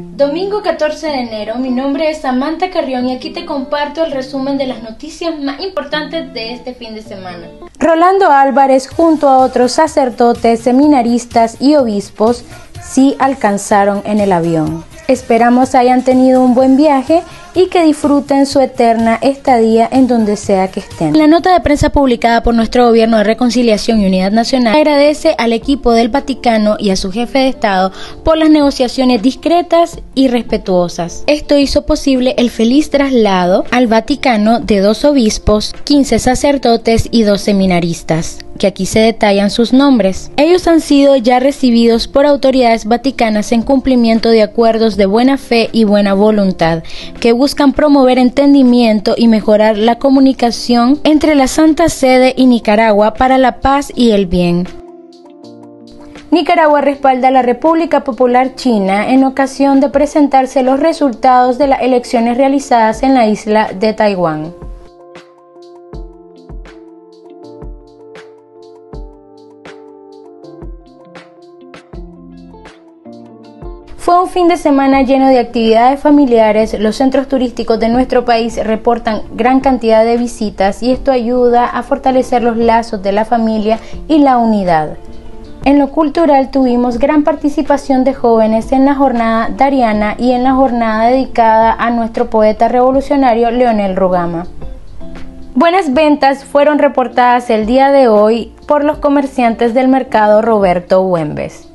Domingo 14 de enero, mi nombre es Samantha Carrión y aquí te comparto el resumen de las noticias más importantes de este fin de semana. Rolando Álvarez junto a otros sacerdotes, seminaristas y obispos sí alcanzaron en el avión. Esperamos hayan tenido un buen viaje y que disfruten su eterna estadía en donde sea que estén. La nota de prensa publicada por nuestro Gobierno de Reconciliación y Unidad Nacional, agradece al equipo del Vaticano y a su jefe de Estado por las negociaciones discretas y respetuosas. Esto hizo posible el feliz traslado al Vaticano de dos obispos, 15 sacerdotes y dos seminaristas que aquí se detallan sus nombres. Ellos han sido ya recibidos por autoridades vaticanas en cumplimiento de acuerdos de buena fe y buena voluntad que buscan promover entendimiento y mejorar la comunicación entre la Santa Sede y Nicaragua para la paz y el bien. Nicaragua respalda a la República Popular China en ocasión de presentarse los resultados de las elecciones realizadas en la isla de Taiwán. Fue un fin de semana lleno de actividades familiares. Los centros turísticos de nuestro país reportan gran cantidad de visitas y esto ayuda a fortalecer los lazos de la familia y la unidad. En lo cultural tuvimos gran participación de jóvenes en la jornada Dariana y en la jornada dedicada a nuestro poeta revolucionario Leonel Rugama. Buenas ventas fueron reportadas el día de hoy por los comerciantes del mercado Roberto Huembes.